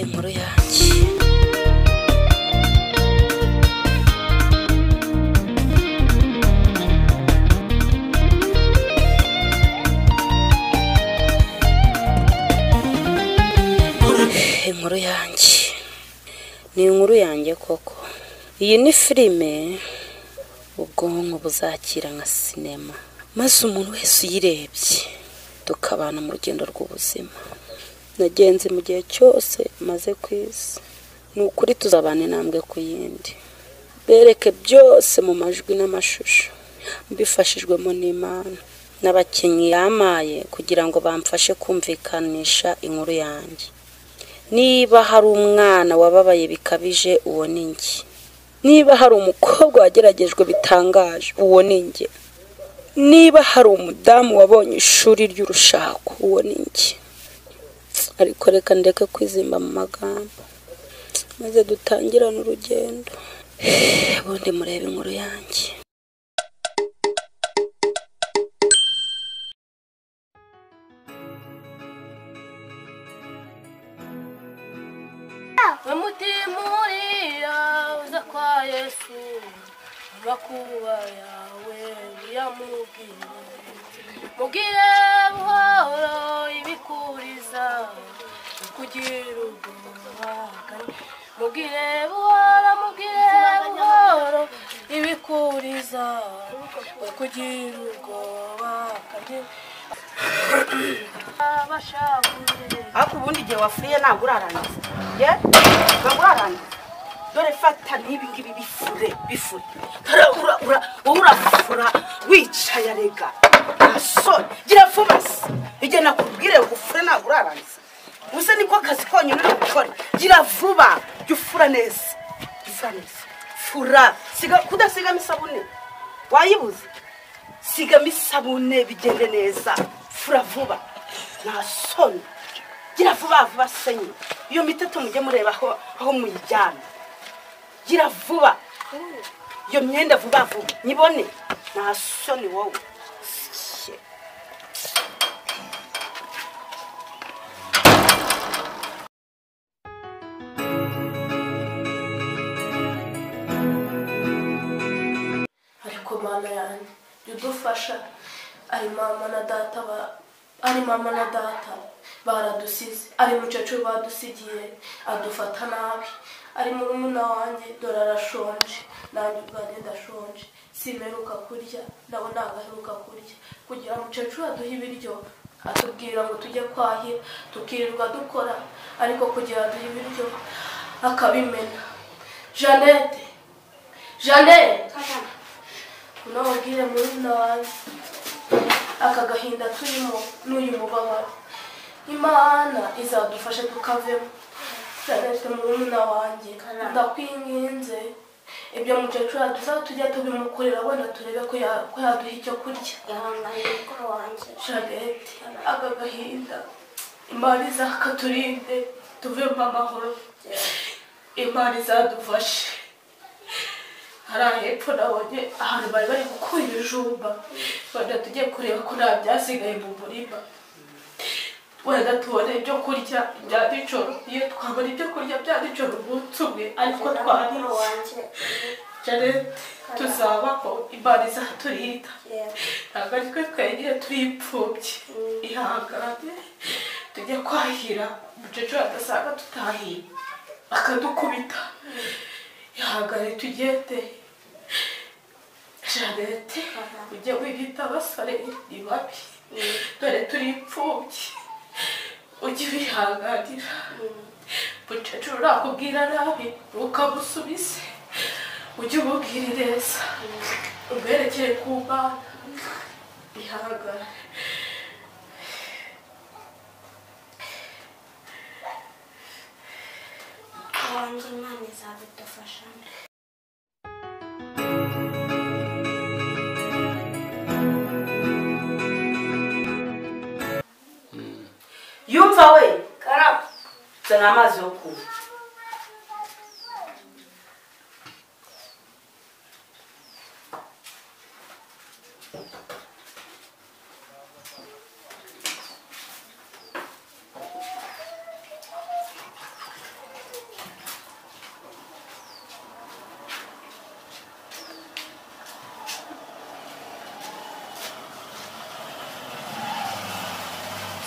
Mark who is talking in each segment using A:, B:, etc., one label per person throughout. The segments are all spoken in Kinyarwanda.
A: inkuru yanjye inkuru yanjye ni inkuru yanjye koko. Iyi ni filime. Ubwonko buzakira nka sinema. Maze umuntu wese uyirebye tukabana mu rugendo rw'ubuzima. Nagenze mu gihe cyose maze ku isi. Ni ukuri tuzabana intambwe ku yindi. Bereke byose mu majwi n'amashusho. Mbifashijwemo n'imana. N'abakinnyi yamaye kugira ngo bamfashe kumvikanisha inkuru yanjye. Niba hari umwana wababaye bikabije uwo ni njye. Niba hari umukobwa wageragejwe bitangaje uwo ni njye. Niba hari umudamu wabonye ishuri ry'urushako uwo ni njye. Ariko reka ndeke kwizimba mu magambo. Maze dutangirane urugendo ubundi murebe inkuru yanjye.
B: Umutima uriya uza kwa yesu. Amakuba yawe uyamubwire mubwire buhoro ibikuriza kugira ubwoba mubwire buhoro mubwire buhoro ibikuriza. Kugira abashakure
C: ariko ubundi igihe wafuriye ntabwo urarangiza ye? Ntabwo urarangiza dore fata n'ibi ngibi bifure. Bifure wowe urafura wicaye arega asore gira vuba se igihe nakubwire ngo ufure ntabwo urarangiza ubuse niko kazi konyine uri gukora. Gira vuba. Jya ufura neza. Ufura neza. Fura. Siga kudasigamo isabune. Wayibuze? Sigamo isabune bigende neza. Fura vuba. Nta gira vuba vuba senyi. Iyo miteto mujye mureba aho muyijyana gira vuba. Iyo myenda vuba vuba. Nyibone. Nta soni wowe.
B: Ariko mana yanjye jya udufasha ari mama na data ba- ari mama na data. Baradusize. Ari mukecuru badusigiye. Adufata nabi. Ari murumuna wanjye dore arashonje. Nanjye ubwanjye ndashonje. Simeruka kurya ntabwo aheruka kurya. Kugira mukecuru aduhe ibiryo atubwira ngo tujye kwahira tukirirwa dukora. Ariko kugira aduhe ibiryo akabimena. Jeannette! Jeannette! Unababwire murumuna wanjye aka gahinda turimo n'uyu mubabaro. Imana izadufashe tukavemo. Janete murumuna wanjye ndakwinginze ibyo mukecuru yaduza tujya tubimukorera wenda turebe ko ya- ko yaduha icyo kurya. Janete aka gahinda. Imana izakaturinde tuvemo amahoro imana izadufashe. Hariya hepfo nabonye ahantu bari bari gukura ibijumba. Wenda tujye kureba ko nta byasigaye mu murima. Wenda tubone ibyo kurya bya nijoro iyo twabona ibyo kurya bya nijoro umunsi umwe ariko twabura janete tuzabaho imana izaturinda ntabwo ari twe twenyine turi imfubyi ihangane tujye kwahira. Umukecuru adasanga tutahiye. Akadukubita. Ihangane tugende janete ujye wiyita abasore ni babi. Dore turi imfubyi ujye ubihanganira umukecuru nakubwira nabi ntukamusubize ujye umubwira neza umwerekere ku mana ihangane
D: wanjye imana izabidufashamo
C: Yumva we karabu zana amazi yo kunywa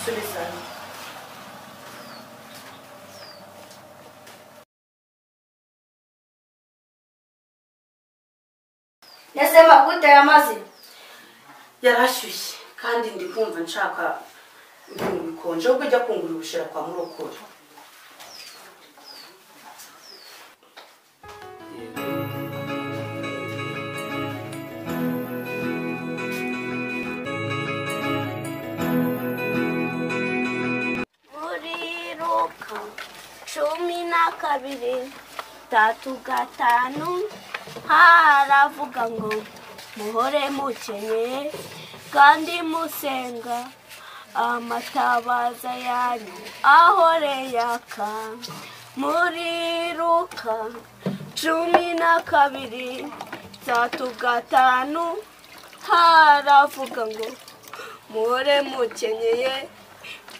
C: Subição.
D: Nasema gute yamaze
C: yarashyushye kandi ndi kumva nshaka ibintu bikonje ahubwo ujya kungura ubushera kwa murokore.
D: Muriruka cumi na kabiri tatu gatanu haravuga ngo muhore mukenyeye kandi musenga amatabaza yanyu ahore yaka. Muriruka cumi na kabiri tatu gatanu haravuga ngo muhore mukenyeye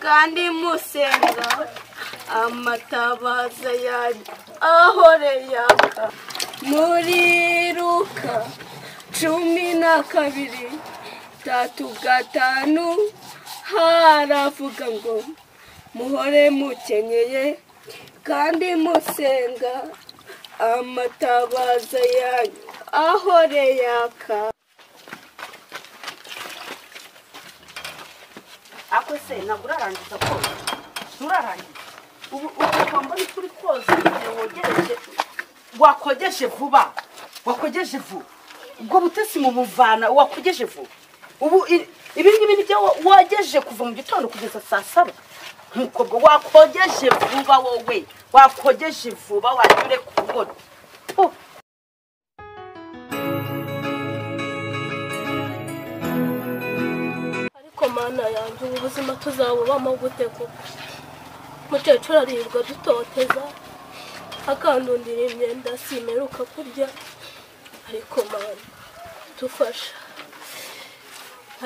D: kandi musenga amatabaza yanyu ahore yaka. Muriruka cumi na kabiri tatu gatanu haravuga ngo muhore mukenyeye kandi musenga amatabaza yanyu ahore yaka.
C: Ako se ntabwo urarangiza koza? Nturarangiza ubu ubu mbona turi koza igihe wogereje wakogeje vuba. Wakogeje vuba ubwo butesi mu buvana wakogeje vuba ubu ibi ngibi ni byo wogeje kuva mu gitondo kugeza saa saba. Nkuko bwo wakogeje vuba wowe. Wakogeje vuba wanyure ku nkono Oh,
B: ariko mana yanjye ubu buzima tuzabubamo gute koko? Mukecuru arirwa dutoteza. Akandundira imyenda simeruka kurya ariko mana dufasha.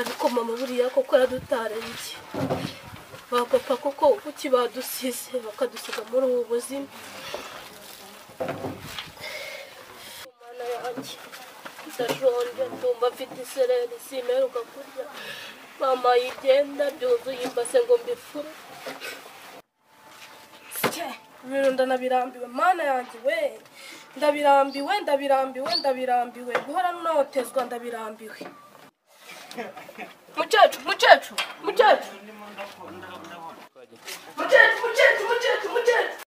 B: Ariko mama buriya koko yadutareye iki? Ba papa koko kuki badusize? Bakadusiga muri ubu buzima. Mana yanjye ndashonje ndumva mfite isereri simeruka kurya. Mama yigenda byuzuye imbase ngo mbifure. Ibintu ndanabirambiwe. Mana yanjye we. Ndabirambiwe ndabirambiwe ndabirambiwe. Guhora notezwa ndabirambiwe. Mukecuru mukecuru mukecuru mukecuru mukecuru mukecuru mukecuru